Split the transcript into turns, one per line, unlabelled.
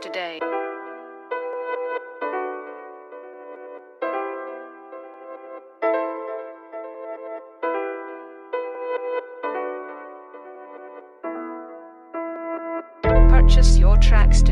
Today. Purchase your tracks today.